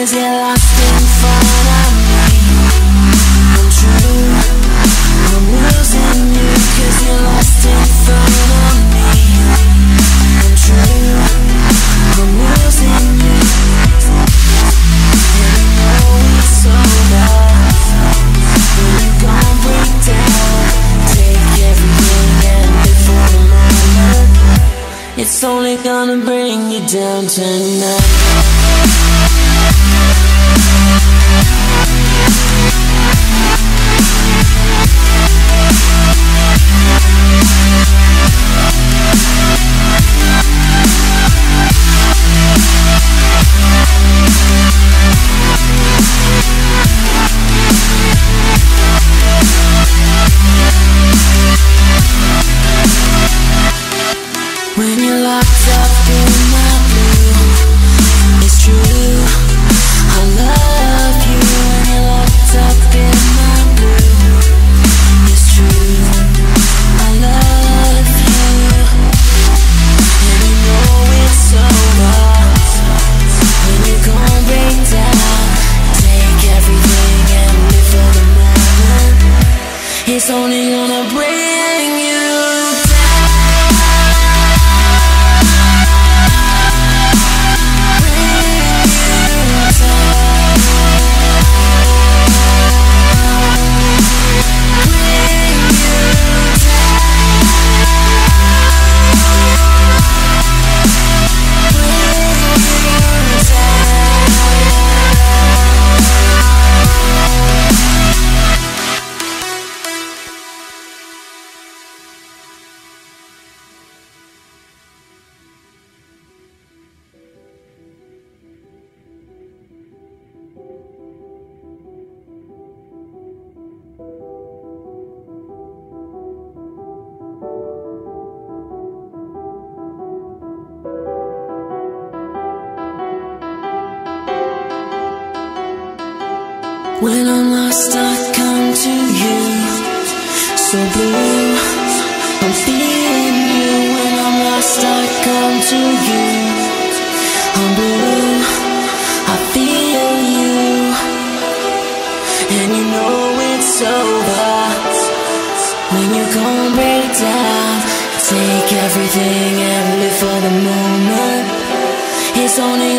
Cause you're lost in I'm losing you're lost in I'm losing you But you break down Take everything and the moment It's only gonna bring you down tonight. It's only gonna bring When I'm lost, I come to you. So blue, I'm feeling you. When I'm lost, I come to you. I'm blue, I feel you. And you know it's over. When you gon' break down, take everything and live for the moment. It's only